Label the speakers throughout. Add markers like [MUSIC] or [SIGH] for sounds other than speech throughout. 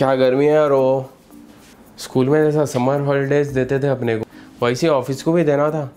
Speaker 1: क्या गर्मी है वो? स्कूल में जैसा समर हॉलीडेज देते थे अपने को। वैसे ऑफ़िस को भी देना था।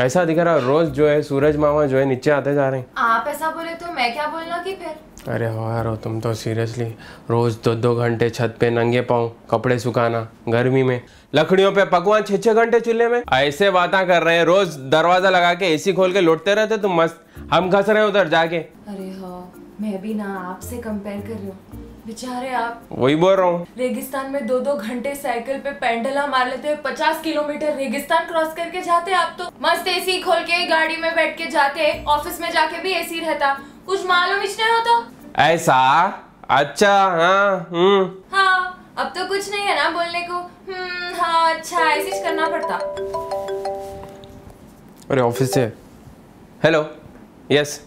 Speaker 1: ऐसा दिख रहा रोज जो है सूरज मामा जो है नीचे आते जा रहे हैं।
Speaker 2: आप ऐसा बोले तो मैं क्या बोलना कि फिर?
Speaker 1: अरे हो यार हो तुम तो सीरियसली रोज दो दो घंटे छत पे नंगे पाँव कपड़े सुखाना गर्मी में। लकड़ियों पे पकवान छः छः घंटे चूल्हे में। ऐसे बातें कर रहे हैं रोज दरवाज़ा लगा के एसी खोल के लौटते रहते तुम मस्त। हम खस रहे हैं उधर जाके।
Speaker 2: अरे हाँ मैं भी ना आपसे कंपेयर कर रही हूँ। बेचारे आप।
Speaker 1: वही बोल रहा हूँ।
Speaker 2: रेगिस्तान में दो दो घंटे साइकिल पे पेंडला मार लेते हैं पचास किलोमीटर रेगिस्तान क्रॉस करके जाते आप तो। मस्त एसी खोल के गाड़ी में बैठ के जाते ऑफ़िस में जाके भी एसी रहता। कुछ मालूम ही नहीं होता
Speaker 1: ऐसा? अच्छा हाँ हम्म।
Speaker 2: हाँ अब तो कुछ नहीं है ना बोलने को। हम्म हाँ अच्छा ऐसे करना पड़ता।
Speaker 1: अरे ऑफ़िस से। Hello yes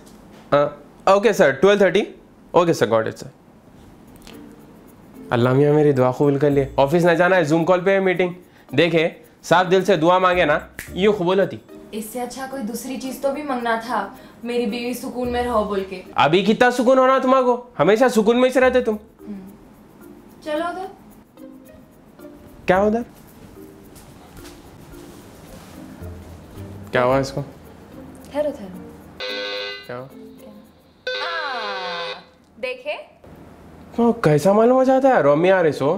Speaker 1: okay sir twelve thirty okay sir got it sir अल्लाह मियाँ मेरी दुआ कबूल कर लिए ऑफ़िस न जाना है जूम कॉल पे है मीटिंग देखे साफ़ दिल से दुआ मांगे ना यूँ कबूल होती।
Speaker 2: इससे अच्छा कोई दूसरी चीज़ तो भी मंगना था मेरी बीवी सुकून में रहो बोल के।
Speaker 1: अभी कितना सुकून होना तुम्हारा हमेशा सुकून में से रहते तुम।
Speaker 2: चलो उधर।
Speaker 1: क्या उधर? क्या हुआ इसको?
Speaker 2: ठहरो ठहरो
Speaker 1: क्या हुआ? तो कैसा मालूम हो जाता है? रोमी आ रहे सो।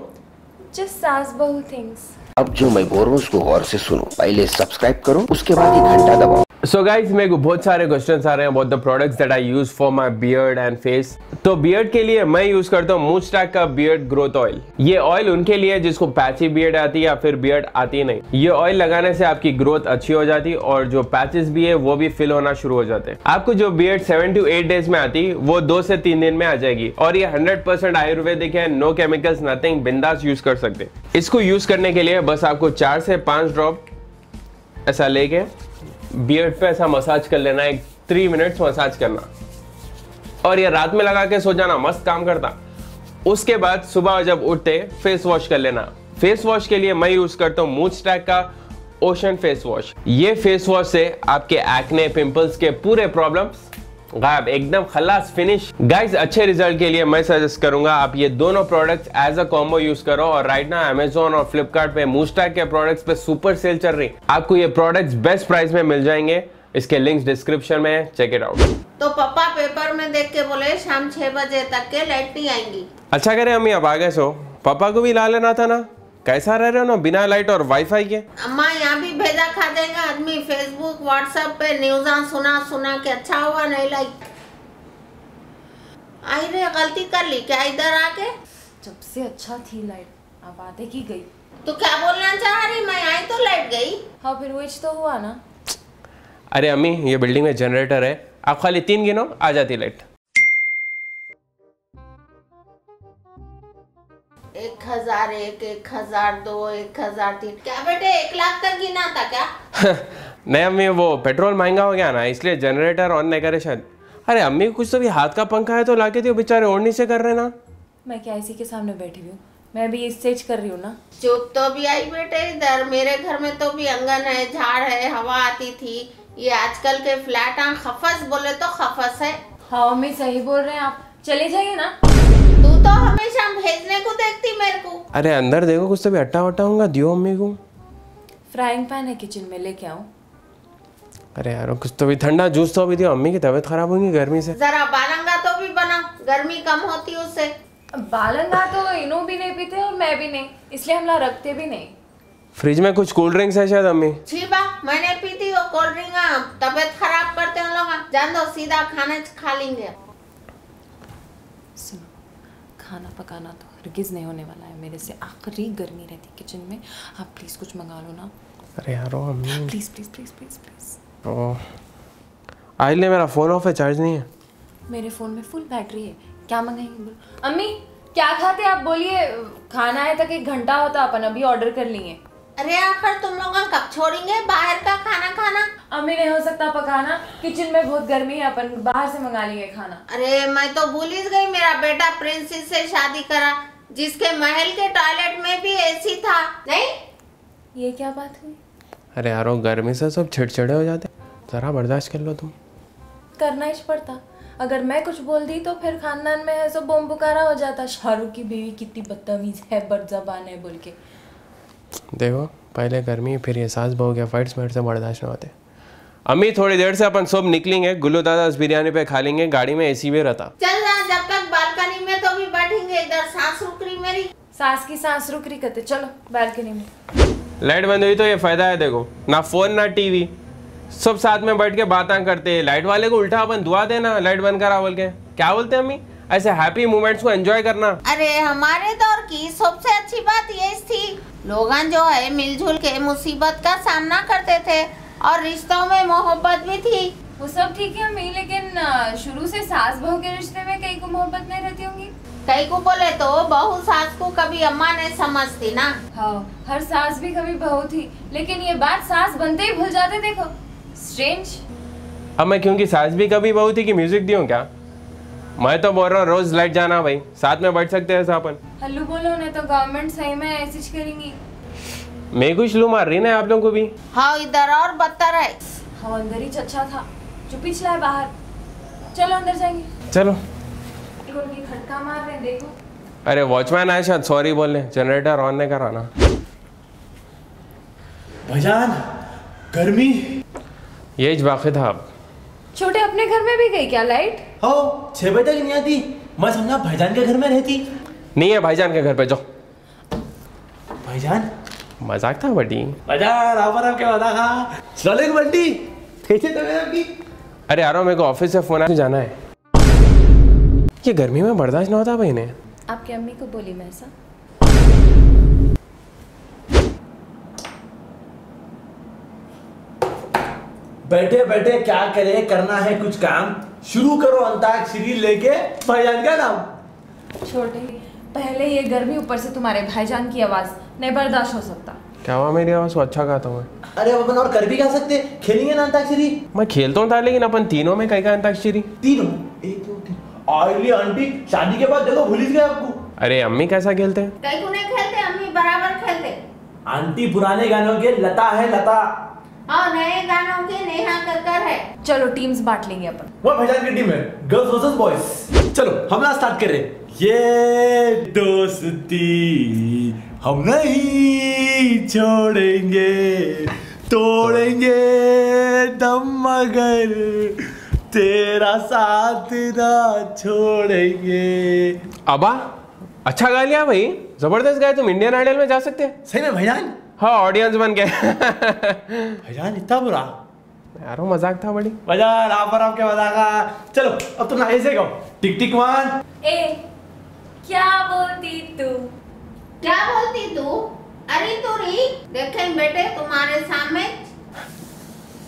Speaker 2: जस्ट सास बहु थिंग्स
Speaker 3: अब जो मैं बोल रहा हूँ उसको गौर से सुनो। पहले सब्सक्राइब करो उसके बाद ही घंटा दबाओ
Speaker 1: सो गाइज़ मेरे को बहुत सारे क्वेश्चंस आ रहे हैं about the products that I use for my beard and face तो बियर्ड के लिए मैं यूज़ करता हूँ मूस्टैक का बियर्ड ग्रोथ ऑयल ये ऑयल उनके लिए जिसको पैची बियर्ड आती है या फिर बियर्ड आती नहीं. ये ऑयल लगाने से आपकी ग्रोथ अच्छी हो जाती और जो पैचेस भी है, वो भी फिल होना शुरू हो जाते हैं. आपको जो beard seven to eight days में आती, वो दो से तीन दिन में आ जाएगी. और ये हंड्रेड परसेंट आयुर्वेदिक है नो केमिकल्स नथिंग बिंदास यूज़ कर सकते इसको यूज़ करने के लिए बस आपको चार से पाँच ड्रॉप ऐसा लेके बियर्ड पे ऐसा मसाज कर लेना, एक थ्री मिनट्स मसाज करना। और ये रात में लगा के सो जाना, मस्त काम करता। उसके बाद सुबह जब उठते फेस वॉश कर लेना। फेस वॉश के लिए मैं यूज़ करता हूँ मूड स्टैक का ओशन फेस वॉश ये फेस वॉश से आपके एक्ने पिंपल्स के पूरे प्रॉब्लम्स गायब एकदम खलास फिनिश गाइस अच्छे रिज़ल्ट के लिए मैं सजेस्ट करूँगा आप ये दोनों products as a combo use करो और राइट ना अमेजोन और फ्लिपकार्ट पे मूस्टैक के प्रोडक्ट्स पे सुपर सेल चल रही. आपको ये प्रोडक्ट्स बेस्ट प्राइस में मिल जाएँगे. इसके लिंक्स डिस्क्रिप्शन में चेक इट आउट
Speaker 4: तो पापा पेपर में देख के बोले शाम छह बजे तक के लाइट नहीं आएँगी।
Speaker 1: अच्छा करे अम्मी अब आ गए सो. पापा को भी ला लेना था ना? कैसा रह रहे हो ना बिना लाइट और वाईफाई के?
Speaker 4: अम्मा यहाँ भी भेजा खा देगा आदमी। फेसबुक व्हाट्सएप पे न्यूज़ सुना सुना के अच्छा हुआ नहीं लाइक आई रे गलती कर ली क्या इधर आके?
Speaker 2: जब से अच्छा थी लाइट अब आते की गई।
Speaker 4: तो क्या बोलना चाह रही मैं? आई तो लाइट गई।
Speaker 2: हाँ फिर वो तो हुआ ना।
Speaker 1: अरे अम्मी ये बिल्डिंग में जनरेटर है। आप खाली तीन गिनो आ जाती लाइट
Speaker 4: एक हज़ार एक एक हज़ार दो एक हज़ार तीन। क्या बेटे एक लाख तक गिना था क्या? [LAUGHS]
Speaker 1: नहीं अम्मी वो पेट्रोल महँगा हो गया ना इसलिए जनरेटर ऑन नहीं करे शायद अरे अम्मी कुछ तो भी हाथ का पंखा है तो लाके दियो बेचारे ओढ़नी से कर रहे ना।
Speaker 2: मैं क्या इसी के सामने बैठी हुई हूँ? मैं भी स्टेज कर रही हूँ ना।
Speaker 4: चुप तो भी आई बेटे इधर। मेरे घर में तो भी अंगन है झाड़ है हवा आती थी। ये आजकल के फ्लैट खफस बोले तो खफस है।
Speaker 2: हाँ मम्मी सही बोल रहे हैं आप। चले जाइए ना।
Speaker 4: तू हमेशा भेजने को देखती मेरे को।
Speaker 1: अरे अंदर देखो कुछ तो भी अट्टा वट्टा होगा दियो अम्मी को।
Speaker 2: फ्राइंग पैन है किचन में लेके आऊँ
Speaker 1: अरे यार कुछ तो भी ठंडा जूस तो भी दियो अम्मी की तबीयत खराब होगी गर्मी से।
Speaker 4: जरा बालंगा तो भी बना गर्मी कम होती उससे।
Speaker 2: बालंगा तो इनो भी नहीं पीते और मैं भी नहीं इसलिए हम लोग रखते भी नहीं।
Speaker 1: फ्रिज में कुछ कोल्ड ड्रिंक्स है शायद अम्मी?
Speaker 4: छी बा मैंने पी थी वो कोल्ड ड्रिंक तबीयत खराब करते हैं लोग जान दो सीधा खाने खा लेंगे।
Speaker 2: खाना पकाना तो हरगिज़ नहीं होने वाला है। मेरे से आखिरी गर्मी रहती किचन में। आप प्लीज़ कुछ मंगा लो ना।
Speaker 1: अरे यार
Speaker 2: please please please please please
Speaker 1: आज ले मेरा फ़ोन ऑफ़ है चार्ज नहीं है?
Speaker 2: मेरे फ़ोन में फुल बैटरी है। क्या मंगाएँगे? अम्मी क्या खाते आप? बोलिए खाना है तक एक घंटा होता अपन अभी ऑर्डर कर लिए
Speaker 4: अरे आखिर तुम लोग कब छोड़ेंगे बाहर का खाना खाना?
Speaker 2: अम्मी नहीं हो सकता पकाना। किचन में बहुत गर्मी है अपन बाहर से मंगा लेंगे खाना।
Speaker 4: अरे मैं तो भूल ही गई मेरा बेटा प्रिंसेस से शादी करा जिसके महल के टॉयलेट में भी एसी था नहीं?
Speaker 2: ये क्या बात हुई?
Speaker 1: अरे यार वो गर्मी से सब छिड़छिड़े हो जाते। जरा बर्दाश्त कर लो तुम।
Speaker 2: करना ही पड़ता। अगर मैं कुछ बोल दी तो फिर खानदान में ऐसा बोम पुकारा हो जाता। शाहरुख की बीवी कितनी बदतमीज है बद जबान है बोल के।
Speaker 1: देखो पहले गर्मी फिर ये सास बहू के फाइट्स मेरे से बर्दाश्त नहीं होते। अम्मी थोड़ी देर से अपन सब निकलेंगे गुल्लू दादा बिरयानी पे खा लेंगे गाड़ी में एसी भी रहता।
Speaker 4: चल ना जब तक बालकनी में तो भी बैठेंगे इधर सांस रुक रही मेरी।
Speaker 2: सास की सांस रुक रही कहते चलो बालकनी में।
Speaker 1: लाइट बंद हुई तो ये फ़ायदा है देखो ना फ़ोन ना टीवी। सब साथ में बैठ के बातें करते हैं। लाइट वाले को उल्टा अपन दुआ देना लाइट बंद करा बोल के। क्या बोलते हैं अम्मी? ऐसे हैप्पी मोमेंट्स को एंजॉय करना।
Speaker 4: अरे हमारे दौर की सबसे अच्छी बात ये थी लोगन जो है मिलजुल के मुसीबत का सामना करते थे और रिश्तों में मोहब्बत भी थी।
Speaker 2: वो सब ठीक है अम्मी लेकिन शुरू से सास बहू के रिश्ते में कई को मोहब्बत नहीं रहती होंगी?
Speaker 4: कई को बोले तो बहू सास को कभी अम्मा ने समझती ना।
Speaker 2: हाँ हर सास भी कभी बहू थी लेकिन ये बात सास बनते ही भूल जाते देखो। स्ट्रेंज
Speaker 1: अब मैं क्योंकि सास भी कभी बहू थी कि म्यूज़िक दी हूँ क्या? मैं तो बोल रहा हूँ रोज लाइट जाना भाई। साथ में बैठ सकते हैं अपन।
Speaker 2: हल्लू बोलो ने तो गवर्नमेंट सही में ऐसी करेंगी।
Speaker 1: मैं कुछ लू मार रही ना आप लोगों को भी।
Speaker 4: हाँ इधर और बदतर है।
Speaker 2: हाँ अंदर ही अच्छा था जो पिछला है बाहर। चलो अंदर जाएँगे।
Speaker 1: चलो।
Speaker 2: देखो खटका मार रहे देखो।
Speaker 1: अरे वॉचमैन आए शायद सॉरी बोलने। जनरेटर ऑन नहीं कराना।
Speaker 5: भाईजान गर्मी।
Speaker 1: ये बाकी था अब।
Speaker 2: छोटे अपने घर में भी गई क्या लाइट
Speaker 5: हो छह बजे तक नहीं आती। मैं समझा भाईजान के घर में रहती।
Speaker 1: नहीं है भाईजान के घर पे जाओ।
Speaker 5: भाईजान?
Speaker 1: मज़ाक था बटी
Speaker 5: भाईजान आप आप क्या बता खा चलो एक बंटी कैसे तबीयत आपकी?
Speaker 1: अरे यारो मेरे को ऑफ़िस से फ़ोन आया जाना है। ये गर्मी में बर्दाश्त नहीं होता भाई ने
Speaker 2: आपकी अम्मी को बोली मैं ऐसा।
Speaker 5: बैठे बैठे क्या करे? करना है कुछ काम। शुरू करो अंताक्षरी लेके भाईजान का नाम।
Speaker 2: छोटे पहले ये गर्मी ऊपर से तुम्हारे भाईजान की आवाज़ नहीं बर्दाश्त हो सकता।
Speaker 1: क्या हुआ मेरी आवाज़? को अच्छा गाता हूँ
Speaker 5: अरे अपन और कर भी क्या सकते? खेलेंगे ना अंताक्षरी?
Speaker 1: मैं खेलता हूँ था लेकिन अपन तीनों में कई का अंताक्षरी
Speaker 5: तीनों? एक दो तीन। आइली आंटी शादी के बाद देखो भूल गए आपको।
Speaker 1: अरे अम्मी कैसा खेलते हैं?
Speaker 4: कई खेलते अम्मी बराबर खेलते।
Speaker 5: आंटी पुराने गानों के लता है लता।
Speaker 4: और नए गानों के नेहा कक्कर है।
Speaker 2: चलो टीम्स बांट लेंगे अपन।
Speaker 5: वो भाईजान की टीम है गर्ल्स वर्सेस बॉयज़ चलो हम ना स्टार्ट कर। रहे ये दोस्ती हम नहीं छोड़ेंगे तोड़ेंगे दम मगर। तेरा साथ ना छोड़ेंगे।
Speaker 1: अबा अच्छा गा लिया भाई। ज़बरदस्त गाए तुम इंडियन आइडल में जा सकते हैं।
Speaker 5: सही में भाईजान
Speaker 1: हाँ ऑडियंस बन गए।
Speaker 5: भाईजान इतना बुरा?
Speaker 1: यारो मज़ाक था बड़ी।
Speaker 5: भाईजान आप पर आपके बतागा चलो अब तुम ना ऐसे गाओ टिक टिक वन।
Speaker 2: ए क्या बोलती तू?
Speaker 4: क्या बोलती तू? अरे तू री देखे बेटे तुम्हारे सामने।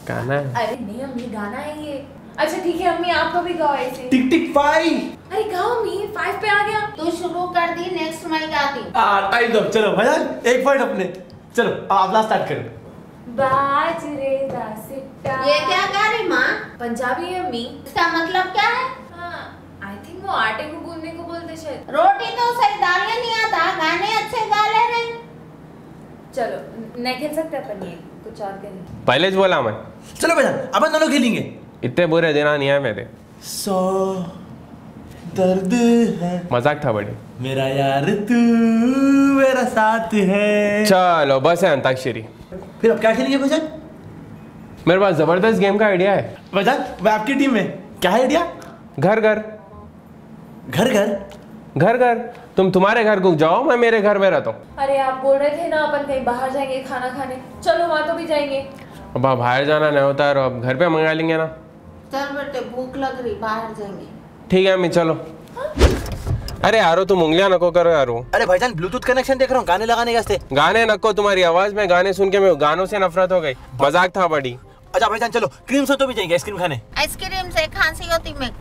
Speaker 1: गाना है।
Speaker 2: अरे नहीं अम्मी गाना है ये। अच्छा ठीक है अम्मी आप कभी गाओ ऐसे
Speaker 5: टिक टिक फाइव।
Speaker 2: अरे गाओ अम्मी फाइव पे आ गया।
Speaker 4: तू शुरू कर दी नेक्स्ट मैं गाती हूँ
Speaker 5: आ टाइम दो। चलो भाईजान एक पॉइंट अपने। चलो आप अपना स्टार्ट करो।
Speaker 2: बाज रे दा सिट्टा
Speaker 4: ये क्या गा रही माँ?
Speaker 2: पंजाबी है अम्मी
Speaker 4: इसका मतलब क्या है?
Speaker 2: हाँ आई थिंक वो आटे को गूंदने को बोलते शायद।
Speaker 4: रोटी तो सही डालने नहीं आता गाने अच्छे गा ले रहे।
Speaker 2: चलो नहीं खेल सकते अपन ये कुछ और करेंगे
Speaker 1: पहले ज बोला मैं।
Speaker 5: चलो भाईजान अपन दोनों खेलेंगे।
Speaker 1: इतने बुरे दिन नहीं है मेरे।
Speaker 5: सौ दर्द है।
Speaker 1: मज़ाक था बड़ी।
Speaker 5: मेरा यार तू मेरा साथ है।
Speaker 1: चलो बस है अंताक्षरी।
Speaker 5: फिर अब क्या खेलेंगे भाईजान
Speaker 1: मेरे पास ज़बरदस्त गेम का आइडिया है।
Speaker 5: भाईजान मैं आपकी टीम में। क्या है आइडिया
Speaker 1: घर घर।
Speaker 5: घर घर?
Speaker 1: घर घर। तुम तुम्हारे घर को जाओ मैं मेरे घर में रहता हूँ।
Speaker 2: अरे आप बोल रहे थे ना अपन कहीं बाहर जाएँगे खाना खाने। चलो वहाँ तो भी जाएँगे।
Speaker 1: अब बाहर जाना नहीं होता है और अब घर पे मंगा लेंगे ना।
Speaker 4: चल बेटे भूख लग रही बाहर जाएँगे।
Speaker 1: ठीक है अम्मी चलो। अरे यारो तुम उंगलियाँ नको करो यारो।
Speaker 5: अरे भाईजान ब्लूटूथ कनेक्शन देख रहा हूँ गाने लगाने का
Speaker 1: गाने नको तुम्हारी आवाज़ में गाने सुन के मैं गानों से नफरत हो गई। मज़ाक था बड़ी।
Speaker 5: अच्छा भाईजान चलो क्रीम से तो भी जाएँगे आइसक्रीम खाने।
Speaker 4: आइसक्रीम से खांसी होती मैं।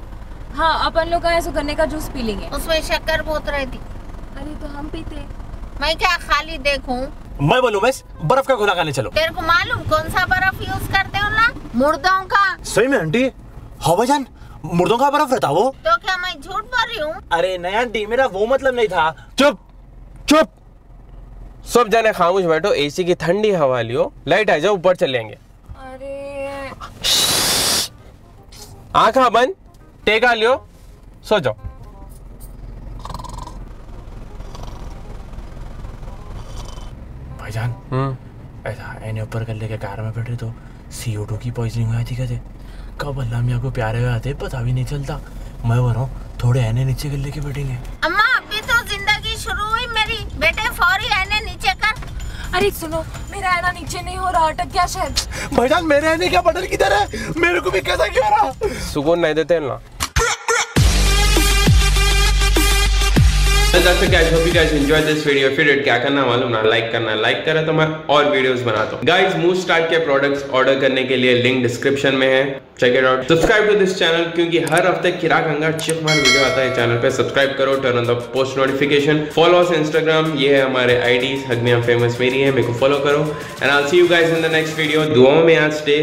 Speaker 2: हाँ अपन लोग ऐसे गन्ने का जूस पी लेंगे।
Speaker 4: उसमें शक्कर बहुत रहती।
Speaker 2: अरे तो हम पीते।
Speaker 4: मैं क्या खाली देखूँ?
Speaker 5: मैं बोलूँ बस बर्फ़ का गोला खाने चलो।
Speaker 4: तेरे को मालूम कौन सा बर्फ़ यूज़ करते हो ना? मुर्दों का।
Speaker 5: सही में आंटी। हाँ भाईजान मुर्दों का बर्फ़ रहता वो?
Speaker 4: तो क्या मैं झूठ बोल रही हूँ?
Speaker 5: अरे नहीं आंटी मेरा वो मतलब नहीं था।
Speaker 1: चुप चुप। सब जने खामोश बैठो एसी की ठंडी हवा लियो। लाइट आ जाओ ऊपर चलेंगे।
Speaker 2: अरे।
Speaker 1: आंखा बंद टेका लियो सो जाओ।
Speaker 5: भाईजान
Speaker 1: हम्म।
Speaker 5: ऐसा एने ऊपर कर लेके कार में बैठे तो सीओ टू की पॉइजनिंग हुई थी कहते कब अल्लाह मियाँ को प्यारे हुए आते पता भी नहीं चलता। मैं बोल रहा हूँ थोड़े आने नीचे कर लेके बैठेंगे
Speaker 4: अम्मा अभी तो ज़िंदगी शुरू हुई मेरी। बेटे फौरी आने नीचे कर।
Speaker 2: अरे सुनो मेरा आना नीचे नहीं हो रहा अटक गया शायद
Speaker 5: भाईजान मेरे आने क्या बटन किधर है? मेरे को भी कैसा क्यों रहा?
Speaker 1: सुकून नहीं देते ना। That's it guys, hope you guys enjoyed this video. If you did, क्या करना मालूम ना? लाइक करना लाइक करा तो मैं और वीडियोस बनाता हूँ। गाइस मूव स्टार्ट के प्रोडक्ट्स ऑर्डर करने के लिए लिंक डिस्क्रिप्शन में है। Check it out subscribe to this channel क्योंकि हर हफ़्ते किराक अंगार चिप मार वीडियो आता है चैनल पे। सब्सक्राइब करो turn on the post notification follow us Instagram ये है हमारे आईडीज हगमिया फ़ेमस मेरी है मेरे को फॉलो करो। And I see you guys in the next video दुआओं में आज स्टे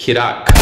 Speaker 1: खिराक